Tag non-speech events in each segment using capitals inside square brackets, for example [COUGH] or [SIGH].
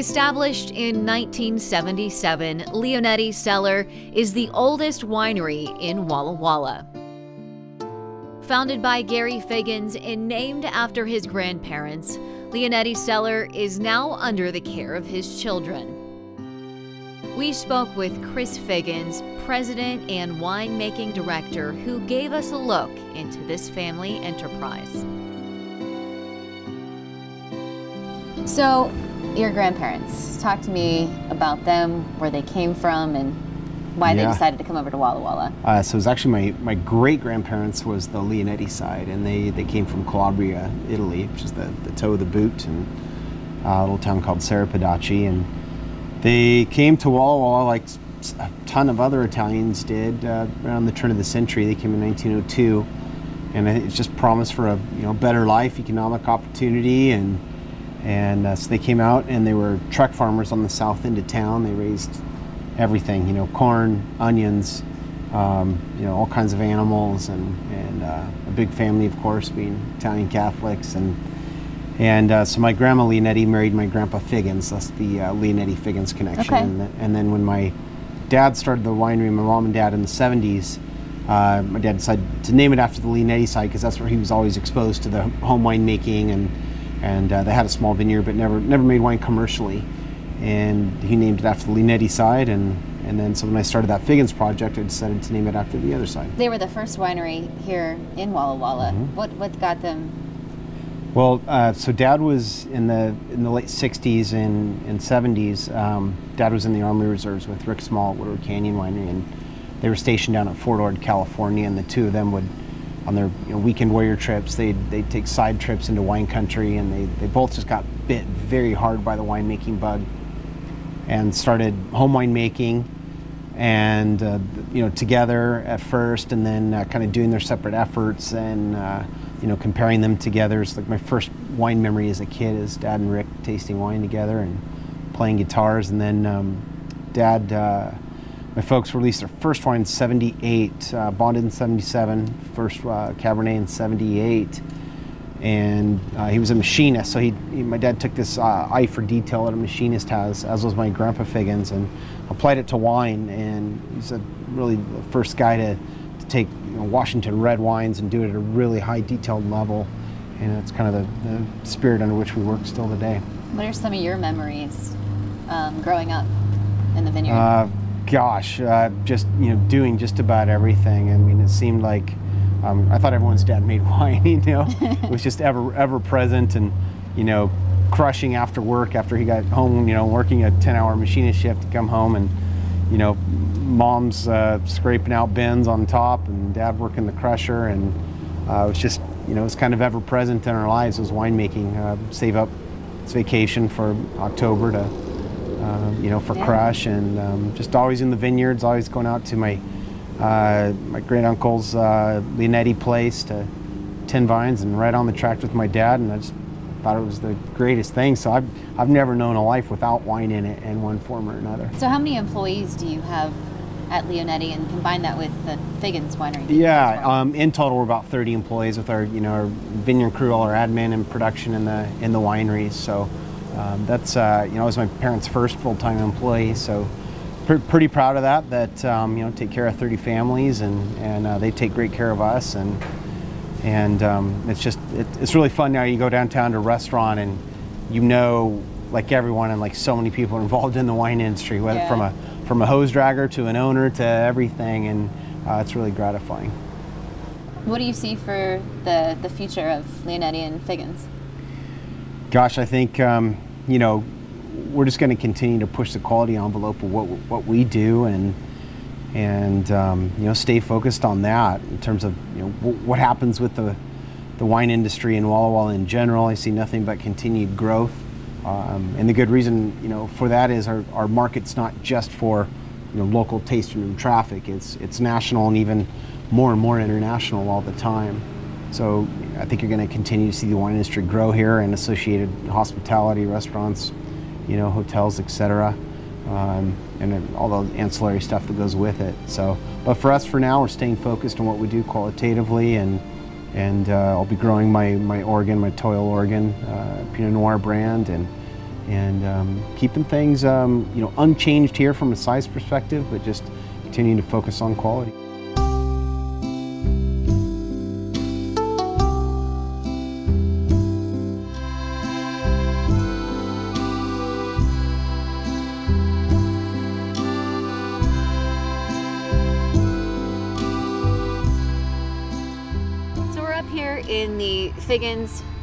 Established in 1977, Leonetti Cellar is the oldest winery in Walla Walla. Founded by Gary Figgins and named after his grandparents, Leonetti Cellar is now under the care of his children. We spoke with Chris Figgins, president and winemaking director, who gave us a look into this family enterprise. So, your grandparents, talk to me about them, where they came from, and why Yeah. they decided to come over to Walla Walla. Uh, so it was actually my, my great grandparents was the Leonetti side, and they, they came from Calabria, Italy, which is the, the toe of the boot, and a little town called Serra Pedace. And they came to Walla Walla like a ton of other Italians did uh, around the turn of the century. They came in 1902, and it's just promise for a you know better life, economic opportunity, and and uh, so they came out and they were truck farmers on the south end of town. They raised everything, you know, corn, onions, um, you know, all kinds of animals, and and uh, a big family, of course, being Italian Catholics, and and uh, so my grandma Leonetti married my grandpa Figgins. That's the uh, Leonetti Figgins connection. Okay. And, th- and then when my dad started the winery, my mom and dad in the 70s, uh, my dad decided to name it after the Leonetti side because that's where he was always exposed to the home winemaking and and uh, they had a small vineyard but never never made wine commercially. And he named it after the Leonetti side and and then so when I started that Figgins project, I decided to name it after the other side. They were the first winery here in Walla Walla. Mm-hmm. What what got them? Well, uh, so Dad was in the in the late '60s and, and '70s. Um, Dad was in the Army Reserves with Rick Small at Woodward Canyon Winery, and they were stationed down at Fort Ord, California. And the two of them would, on their you know, weekend warrior trips, they'd they'd take side trips into wine country, and they they both just got bit very hard by the winemaking bug, and started home winemaking and uh, you know together at first and then uh, kind of doing their separate efforts and uh, you know comparing them together. It's like my first wine memory as a kid is dad and rick tasting wine together and playing guitars. And then um, dad uh, my folks released their first wine in 78 uh, bonded in 77 first uh, cabernet in 78 and uh, he was a machinist. So he, he my dad took this uh, eye for detail that a machinist has, as was my grandpa Figgins, and applied it to wine. And he's a really the first guy to, to take you know, Washington red wines and do it at a really high detailed level. And it's kind of the, the spirit under which we work still today. What are some of your memories um, growing up in the vineyard? Gosh, uh, just you know, doing just about everything. I mean, it seemed like um, I thought everyone's dad made [LAUGHS] wine. You know, [LAUGHS] it was just ever ever present, and you know, crushing after work after he got home. You know, working a ten-hour machinist shift to come home, and you know, mom's uh, scraping out bins on top, and dad working the crusher, and uh, it was just you know, it was kind of ever present in our lives. Was winemaking. Uh, save up its vacation for October to uh, you know, for Yeah. crush, and um, just always in the vineyards, always going out to my uh, my great uncle's uh, Leonetti place to ten vines, and right on the tract with my dad, and I just thought it was the greatest thing. So I've I've never known a life without wine in it in one form or another. so, how many employees do you have at Leonetti, and combine that with the Figgins Winery? Yeah, um, in total we're about 30 employees with our you know our vineyard crew, all our admin and production in the in the wineries. So um, that's uh, you know I was my parents' first full-time employee. So pr- pretty proud of that. That um, you know take care of 30 families and and uh, they take great care of us and and um, it's just it, it's really fun now. You go downtown to a restaurant and you know like everyone and like so many people involved in the wine industry, whether Yeah. from a from a hose dragger to an owner to everything, and uh, it's really gratifying. What do you see for the, the future of Leonetti and Figgins? Gosh, I think um, you know we're just going to continue to push the quality envelope of what what we do, and and um, you know stay focused on that in terms of you know what happens with the the wine industry in Walla Walla in general. I see nothing but continued growth, um, and the good reason you know for that is our, our market's not just for you know local tasting room traffic. It's it's national and even more and more international all the time. So I think you're going to continue to see the wine industry grow here and associated hospitality, restaurants, you know, hotels, etc., um, and all the ancillary stuff that goes with it. So, but for us, for now, we're staying focused on what we do qualitatively, and and uh, I'll be growing my my Oregon, my Toil Oregon uh, Pinot Noir brand, and and um, keeping things um, you know unchanged here from a size perspective, but just continuing to focus on quality.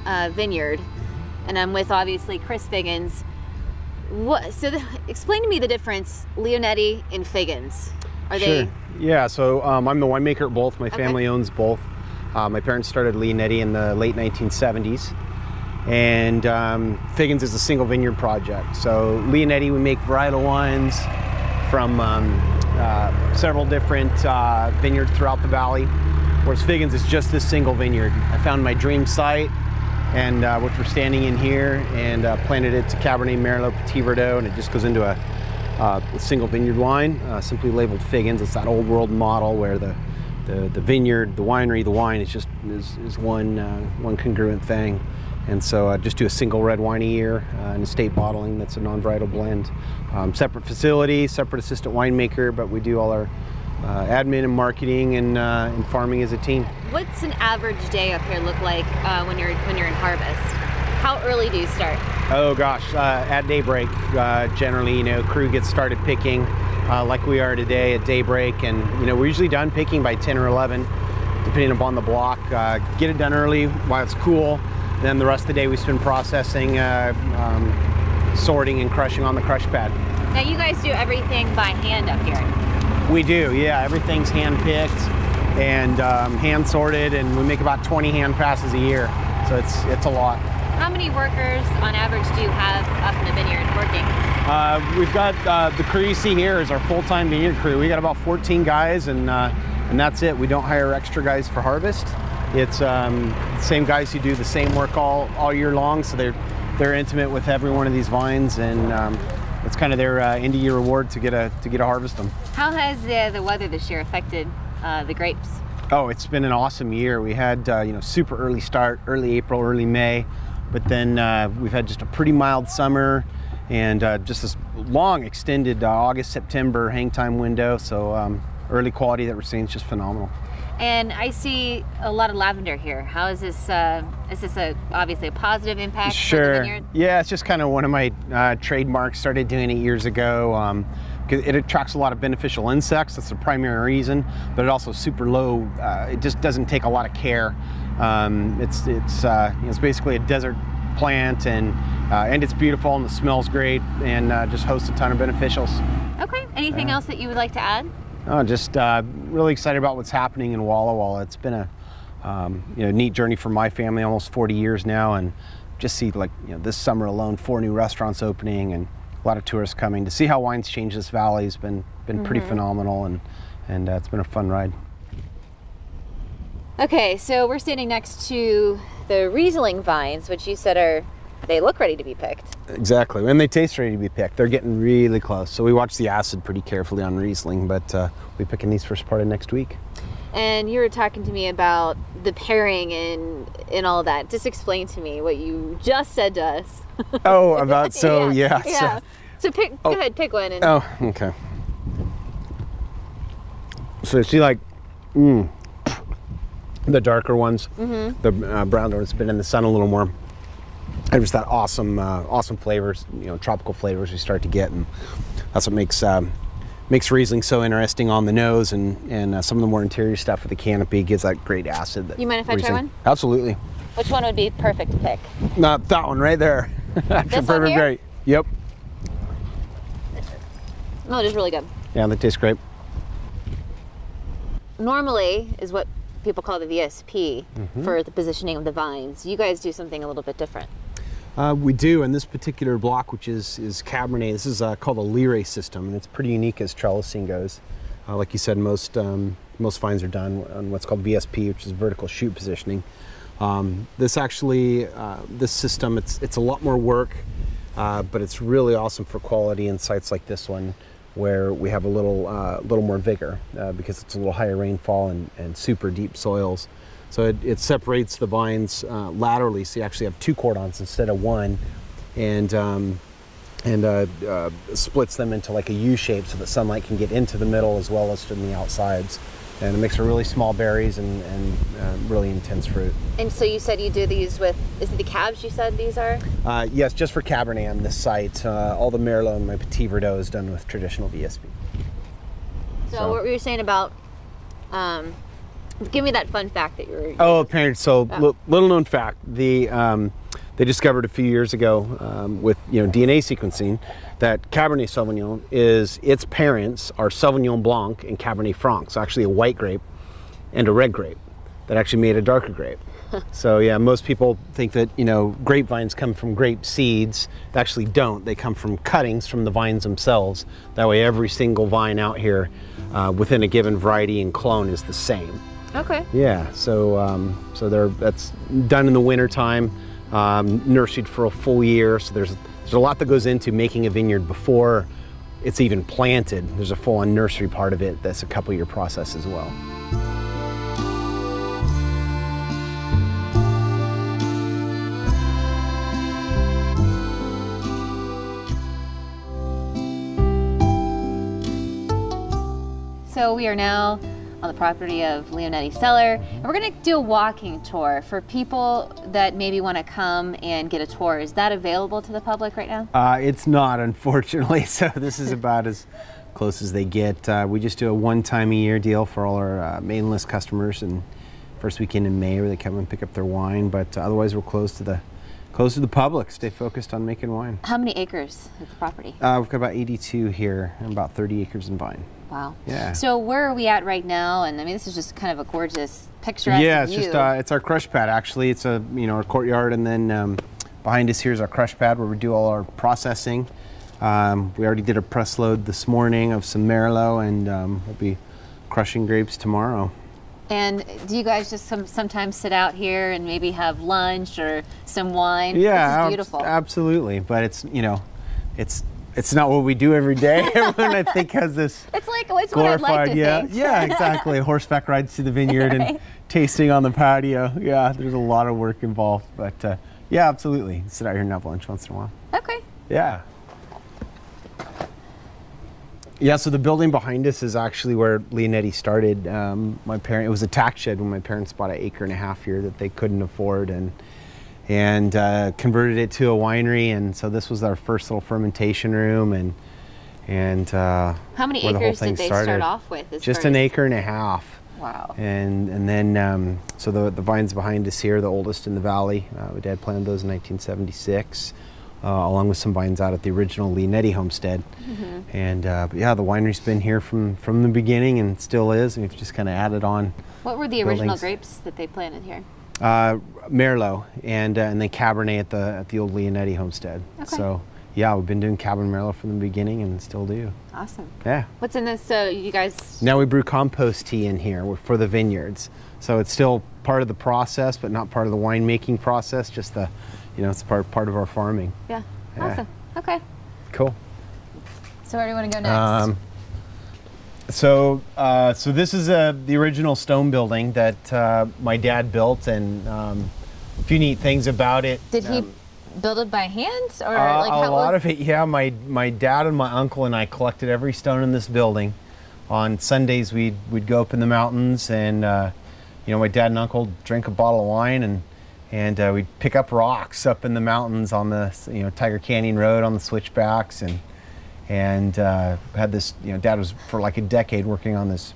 Uh, vineyard, and I'm with obviously Chris Figgins. What? So, the, explain to me the difference, Leonetti and Figgins. Are they? Yeah, so um, I'm the winemaker at both. My Okay. family owns both. Uh, my parents started Leonetti in the late 1970s. And um, Figgins is a single vineyard project. So Leonetti, we make varietal wines from um, uh, several different uh, vineyards throughout the valley, whereas Figgins is just this single vineyard. I found my dream site, and uh, which we're standing in here, and uh, planted it to Cabernet Merlot Petit Verdot, and it just goes into a, uh, a single vineyard wine, uh, simply labeled Figgins. It's that old world model where the the, the vineyard, the winery, the wine is just is, is one uh, one congruent thing. And so I just do a single red wine a year uh, in estate bottling. That's a non-varietal blend. Um, separate facility, separate assistant winemaker, but we do all our uh, admin and marketing and, uh, and farming as a team. What's an average day up here look like uh, when you're when you're in harvest? How early do you start? Oh gosh, uh, at daybreak, uh, generally, you know, crew gets started picking uh, like we are today at daybreak, and you know, we're usually done picking by 10 or 11, depending upon the block. Uh, get it done early while it's cool. Then the rest of the day we spend processing, uh, um, sorting, and crushing on the crush pad. Now you guys do everything by hand up here. We do, yeah. Everything's hand picked and um, hand sorted, and we make about 20 hand passes a year, so it's it's a lot. How many workers on average do you have up in the vineyard working? Uh, we've got uh, the crew you see here is our full-time vineyard crew. We got about 14 guys, and uh, and that's it. We don't hire extra guys for harvest. It's um, the same guys who do the same work all all year long, so they're they're intimate with every one of these vines, and um, it's kind of their uh, end of year reward to get a to get to harvest them. How has the, the weather this year affected uh, the grapes? Oh, it's been an awesome year. We had uh, you know super early start, early April, early May, but then uh, we've had just a pretty mild summer and uh, just this long extended uh, August September hang time window. So um, early quality that we're seeing is just phenomenal. And I see a lot of lavender here. How is this? Uh, is this a obviously a positive impact the Sure. Yeah, it's just kind of one of my uh, trademarks. Started doing it years ago. Um, it attracts a lot of beneficial insects. That's the primary reason. But it also super low. Uh, it just doesn't take a lot of care. Um, it's it's uh, it's basically a desert plant, and uh, and it's beautiful and it smells great, and uh, just hosts a ton of beneficials. Okay. Anything else that you would like to add? Oh, just uh, really excited about what's happening in Walla Walla. It's been a um, you know neat journey for my family, almost 40 years now, and just see like you know this summer alone, four new restaurants opening and a lot of tourists coming to see how wines change this valley has been been pretty phenomenal, and and uh, it's been a fun ride. Okay, so we're standing next to the Riesling vines, which you said are they look ready to be picked. Exactly, and they taste ready to be picked. They're getting really close. So we watch the acid pretty carefully on Riesling, but uh, we picking these first part of next week. And you were talking to me about the pairing and and all that. Just explain to me what you just said to us. [LAUGHS] Oh, about so [LAUGHS] yeah. so- yeah. So pick. Go ahead, pick one. And Oh, okay. So see, like, mm, the darker ones, the uh, brown ones, been in the sun a little more. And just that awesome, uh, awesome flavors, you know, tropical flavors we start to get, and that's what makes um, makes Riesling so interesting on the nose, and and uh, some of the more interior stuff with the canopy gives that great acid. That You mind if I try one? Absolutely. which one would be perfect to pick? Not that one right there. [LAUGHS] That's This one perfect, here? great. Yep. No, it is really good. Yeah, that tastes great. Normally is what people call the VSP Mm-hmm. for the positioning of the vines. You guys do something a little bit different. Uh, we do, in this particular block, which is, is Cabernet, this is uh, called a Lyre system, and it's pretty unique as trellising goes. Uh, like you said, most, um, most vines are done on what's called VSP, which is vertical shoot positioning. Um, this actually, uh, this system, it's, it's a lot more work, uh, but it's really awesome for quality in sites like this one, where we have a little, uh, little more vigor because it's a little higher rainfall and, and super deep soils. So it, it separates the vines uh, laterally, so you actually have two cordons instead of one. And um, and uh, uh, splits them into like a U shape so that sunlight can get into the middle as well as from the outsides. And it makes for really small berries and, and uh, really intense fruit. And so you said you do these with, is it the cabs you said these are? Uh, yes, just for Cabernet on this site. Uh, all the Merlot and my Petit Verdot is done with traditional VSP. So, So- what were you saying about, um, give me that fun fact that you were. Oh, apparently. So, li- little known fact: the um, they discovered a few years ago um, with you know DNA sequencing that Cabernet Sauvignon is its parents are Sauvignon Blanc and Cabernet Franc. So, actually, a white grape and a red grape that actually made a darker grape. [LAUGHS] so, yeah, most people think that you know grapevines come from grape seeds. They actually don't. They come from cuttings from the vines themselves. That way, every single vine out here uh, within a given variety and clone is the same. Okay. Yeah, so um, so they're that's done in the winter time, um, nursered for a full year. So there's there's a lot that goes into making a vineyard before it's even planted. There's a full-on nursery part of it. That's a couple year process as well. So we are now on the property of Leonetti Cellar, and we're going to do a walking tour for people that maybe want to come and get a tour. Is that available to the public right now? Uh, it's not, [LAUGHS] unfortunately. So this is about as close as they get. Uh, we just do a one-time a year deal for all our uh, main list customers, and first weekend in May where they come and pick up their wine. But otherwise, we're closed to the closed to the public. Stay focused on making wine. How many acres is the property? Uh, we've got about 82 here and about 30 acres in vine. Wow. Yeah. So where are we at right now? And I mean, this is just kind of a gorgeous picturesque yeah, it's view. just uh, it's our crush pad. Actually, it's a you know our courtyard, and then um, behind us here is our crush pad where we do all our processing. Um, we already did a press load this morning of some Merlot, and um, we'll be crushing grapes tomorrow. and do you guys just some, sometimes sit out here and maybe have lunch or some wine? Yeah, This is ab- beautiful. absolutely. But it's you know, it's it's not what we do every day. [LAUGHS] Everyone I think has this [LAUGHS] It's like it's what I'd like to yeah, think. yeah, exactly. [LAUGHS] Horseback rides to the vineyard and tasting on the patio. Yeah, there's a lot of work involved, but uh, yeah, absolutely. Sit out here and have lunch once in a while. Okay. Yeah. Yeah, so the building behind us is actually where Leonetti started. Um, my parent, it was a tax shed when my parents bought an acre and a half here that they couldn't afford, and and uh, converted it to a winery. And so this was our first little fermentation room, and and uh, How many the acres thing did they started. start off with? Just an acre and a half. Wow. And and then um, so the the vines behind us here, the oldest in the valley. Uh, my dad planted those in 1976, uh, along with some vines out at the original Leonetti homestead. Mm-hmm. And uh, but yeah, the winery's been here from from the beginning and still is. And we've just kind of added on What were the original grapes that they planted here? Uh, Merlot and uh, and then Cabernet at the at the old Leonetti homestead. Okay. So yeah, we've been doing Cabernet Merlot from the beginning and still do. Awesome. Yeah. What's in this? So you guys. Now we brew compost tea in here for the vineyards. So it's still part of the process, but not part of the winemaking process. Just the, you know, it's part part of our farming. Yeah. Yeah. Awesome. Okay. Cool. So where do you want to go next? Um, so uh, so this is uh, the original stone building that uh, my dad built, and um, a few neat things about it. Did he Um, build it by hand or Uh, like a lot of it, yeah. My my dad and my uncle and I collected every stone in this building. On Sundays, we'd we'd go up in the mountains, and uh, you know, my dad and uncle drink a bottle of wine, and and uh, we'd pick up rocks up in the mountains on the you know Tiger Canyon Road on the switchbacks, and and uh, had this. You know, dad was for like a decade working on this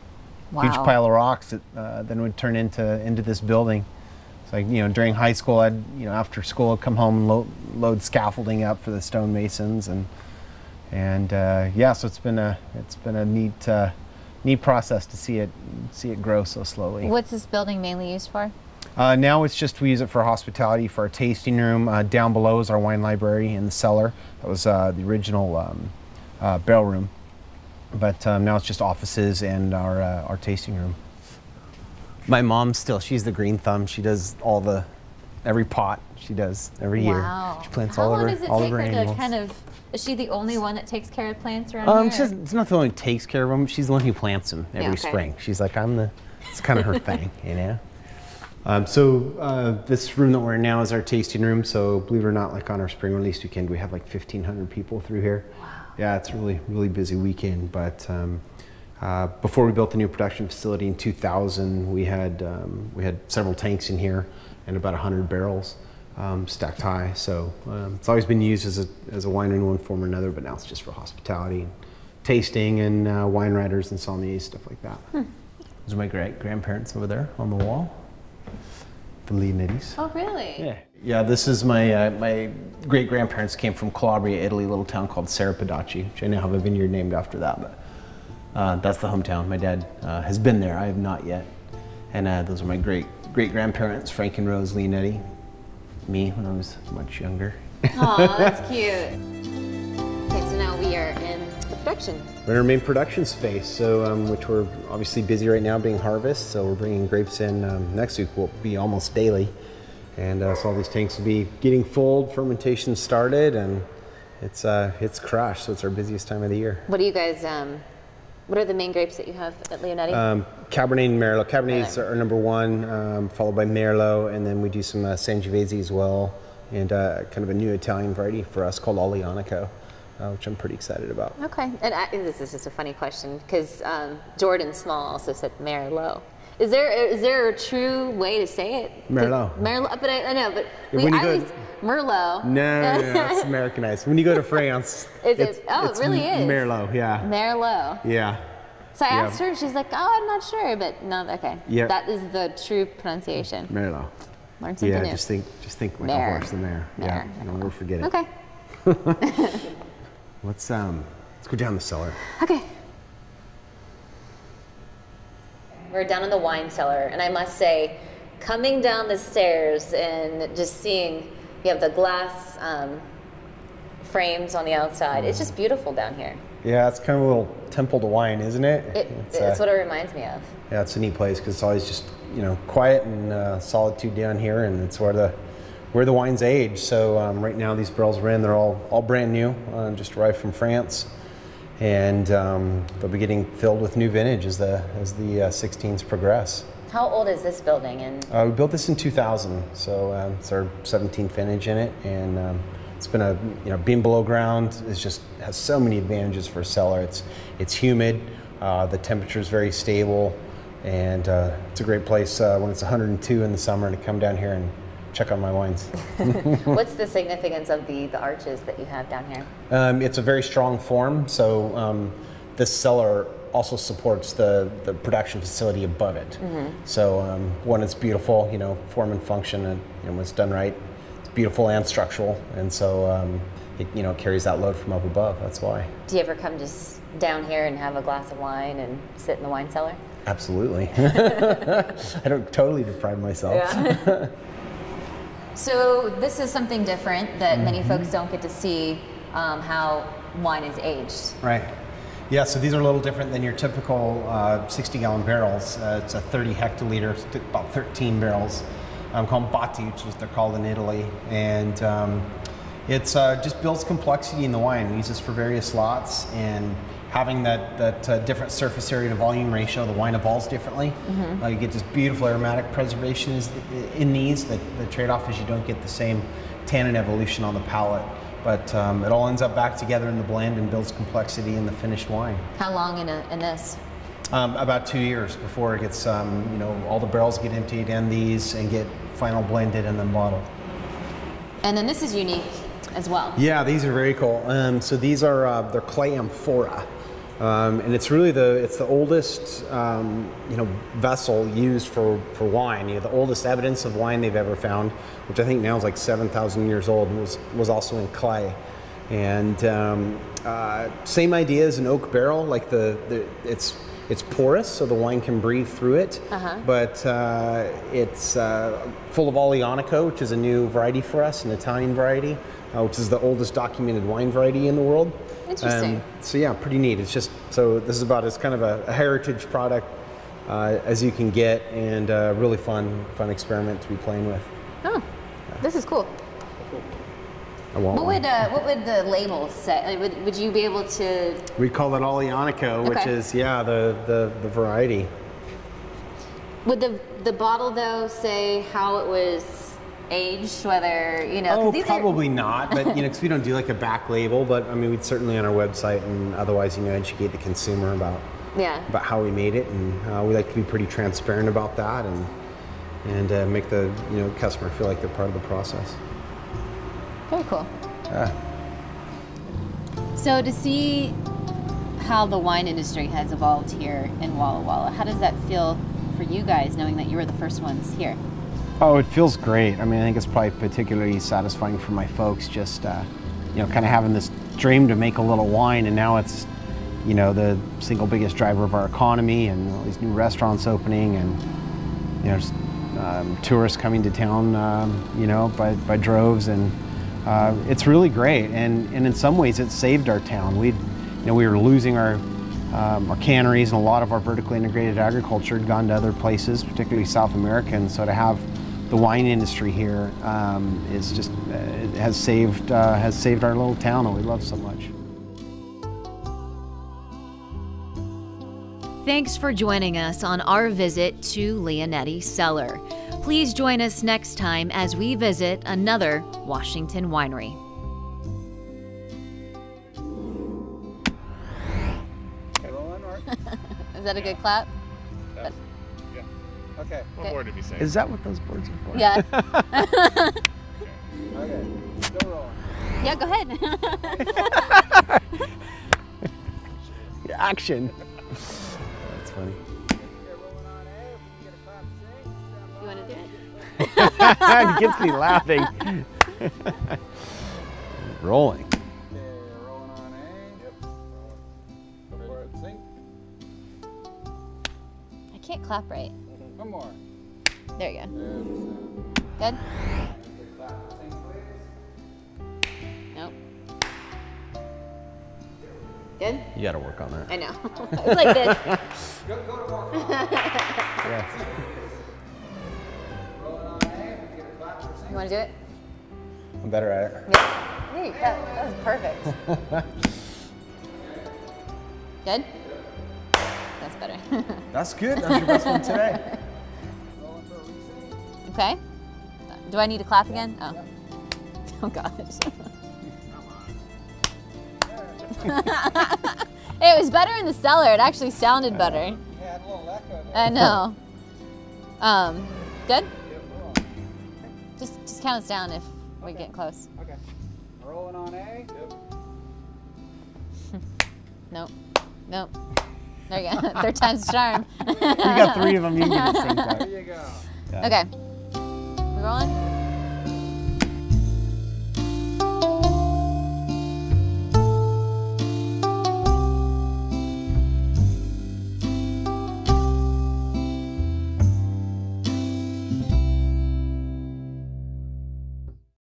huge pile of rocks that uh, then would turn into into this building. So like, you know, during high school, I'd you know after school I'd come home and load, load scaffolding up for the stonemasons and and uh, yeah, so it's been a it's been a neat uh, neat process to see it see it grow so slowly. What's this building mainly used for? Uh, now it's just we use it for hospitality for our tasting room. Uh, down below is our wine library in the cellar. That was uh, the original um, uh, barrel room, but um, now it's just offices and our uh, our tasting room. My mom still she's the green thumb. She does all the every pot she does every year. She plants How all long of her does it all take of her her animals. to kind of? Is she the only one that takes care of plants around Um, here? she's, not the one who takes care of them. She's the one who plants them every okay. spring. She's like, I'm the. It's kind of her [LAUGHS] thing, you know. Um, so uh, this room that we're in now is our tasting room. So believe it or not, like on our spring release weekend, we have like 1,500 people through here. Wow. Yeah, it's a really really busy weekend. But um, uh, before we built the new production facility in 2000, we had um, we had several tanks in here and about 100 barrels um, stacked high. So um, it's always been used as a as a winery in one form or another. But now it's just for hospitality, and tasting, and uh, wine writers and sommeliers stuff like that. Hmm. Those are my great grandparents over there on the wall the Leonettis. Oh, really? Yeah. Yeah, this is my uh, my great grandparents came from Calabria, Italy, a little town called Serra Pedace, which I now have a vineyard named after that. But uh, that's the hometown. My dad uh, has been there. I have not yet. And uh, those are my great great grandparents, Frank and Rose Leonetti. Me when I was much younger. Oh, that's [LAUGHS] cute. Okay, so now we are in the production. We're in our main production space, so um, which we're obviously busy right now being harvest. So we're bringing grapes in um, next week. Will be almost daily, and uh, so all these tanks will be getting full. Fermentation started, and it's uh, it's crushed. So it's our busiest time of the year. What do you guys? Um, what are the main grapes that you have at Leonetti? Um, Cabernet and Merlot. Cabernet is our number one, um, followed by Merlot, and then we do some uh, Sangiovese as well, and uh, kind of a new Italian variety for us called Aglianico uh, which I'm pretty excited about. Okay, and I, this is just a funny question because um, Jordan Small also said Merlot. Is there is there a true way to say it? Merlot. Merlot, but I, I know, but we, When you I go- always Merlot. No, no, no, it's Americanized. When you go to France, [LAUGHS] Is it- it's, oh, it it's really is. Merlot, yeah, Merlot. yeah. So I Yeah. asked her, she's like, "Oh, I'm not sure," but no, okay. Yeah. That is the true pronunciation. Merlot. Learn something Yeah, new. just think, just think like Mare. a horse, the mare. Yeah, you we'll forget it. Okay. [LAUGHS] Let's um, let's go down the cellar. Okay. We're down in the wine cellar, and I must say, coming down the stairs and just seeing you have the glass um, frames on the outside, it's just beautiful down here. Yeah, it's kind of a little temple to wine, isn't it? It, It's, it's uh, what it reminds me of. Yeah, it's a neat place because it's always just you know quiet and uh, solitude down here, and it's where the where the wines age. So um, right now these barrels we're in, they're all all brand new, uh, just arrived from France, and um, they'll be getting filled with new vintage as the as the uh, 16s progress. How old is this building? And Uh, we built this in 2000, so um, it's our 17th vintage in it, and um, it's been a you know being below ground is just has so many advantages for a cellar. It's it's humid, uh, the temperature is very stable, and uh, it's a great place uh, when it's 102 in the summer to come down here and check on my wines. [LAUGHS] what's the significance of the, the arches that you have down here? Um, it's a very strong form, so um, this cellar also supports the, the production facility above it. So um, one, it's beautiful, you know, form and function, and you know, when it's done right, it's beautiful and structural, and so um, it you know carries that load from up above. That's why. Do you ever come just down here and have a glass of wine and sit in the wine cellar? Absolutely. [LAUGHS] [LAUGHS] I don't totally deprive myself. So this is something different that many Mm-hmm. folks don't get to see um, how wine is aged. Right. Yeah, so these are a little different than your typical uh, 60 gallon barrels. Uh, it's a 30 hectoliter, about 13 barrels, um, called Botti, which is what they're called in Italy. And um, it's uh, just builds complexity in the wine. We use this for various lots, and having that, that uh, different surface area to volume ratio, the wine evolves differently. Uh, you get this beautiful aromatic preservation in these. The, the trade off is you don't get the same tannin evolution on the palate. But um, it all ends up back together in the blend and builds complexity in the finished wine. How long in, a, in this? Um, about two years before it gets, um, you know, all the barrels get emptied and these and get final blended and then bottled. And then this is unique as well. Yeah, these are very cool. Um, so these are uh, they're clay amphora, um, and it's really the it's the oldest um, you know vessel used for, for wine. You know, the oldest evidence of wine they've ever found, which I think now is like seven thousand years old, was was also in clay. And um, uh, same idea as an oak barrel, like the, the it's it's porous, so the wine can breathe through it. But uh, it's uh, full of Aglianico, which is a new variety for us, an Italian variety, uh, which is the oldest documented wine variety in the world. Interesting. Um, so yeah, pretty neat. It's just so this is about as kind of a, a heritage product uh, as you can get, and a really fun fun experiment to be playing with. Oh, this is cool. What would uh, what would the label say? Like, would, would you be able to? We call it Aglianico, which Okay. is yeah the, the the variety. Would the the bottle though say how it was aged? Whether you know? Oh, these are- probably [LAUGHS] not, but you know, because we don't do like a back label, but I mean, we'd certainly on our website and otherwise, you know, educate the consumer about yeah. about how we made it, and uh, we like to be pretty transparent about that, and and uh, make the you know customer feel like they're part of the process. Very cool. Yeah. So to see how the wine industry has evolved here in Walla Walla, how does that feel for you guys, knowing that you were the first ones here? Oh, it feels great. I mean, I think it's probably particularly satisfying for my folks, just uh, you know, kind of having this dream to make a little wine, and now it's you know the single biggest driver of our economy, and all these new restaurants opening, and you know, just, um, tourists coming to town, um, you know, by, by droves, and uh, it's really great. And, and in some ways, it saved our town. We, you know, we were losing our um, our canneries, and a lot of our vertically integrated agriculture had gone to other places, particularly South America. And so to have the wine industry here um, is just uh, has saved uh, has saved our little town that we love so much. Thanks for joining us on our visit to Leonetti Cellar. Please join us next time as we visit another Washington winery. [LAUGHS] Is that a good clap? Okay. What more did we say? Is that what those boards are for? Yeah. [LAUGHS] Okay. Still rolling. yeah, go ahead. [LAUGHS] Action. That's funny. you want to do it? [LAUGHS] it gets me laughing. Rolling. I can't clap right. One more. There you go. Good? Nope. Good? You got to work on that. I know. [LAUGHS] it's like this. [LAUGHS] Yes. You want to do it? I'm better at it. Yeah. There you go. That was perfect. [LAUGHS] Good? That's better. That's good. That's your best one today. Okay. Do I need to clap again? Oh. [LAUGHS] Oh gosh. [LAUGHS] it was better in the cellar. It actually sounded better. Yeah, had a little echo there. I know. [LAUGHS] Um, good? Just just count us down if we get close. Okay. Rolling on A. Nope. Nope. There you go. Third time's a charm. You got three of them. You can get the same time. There you go. Okay. Rolling?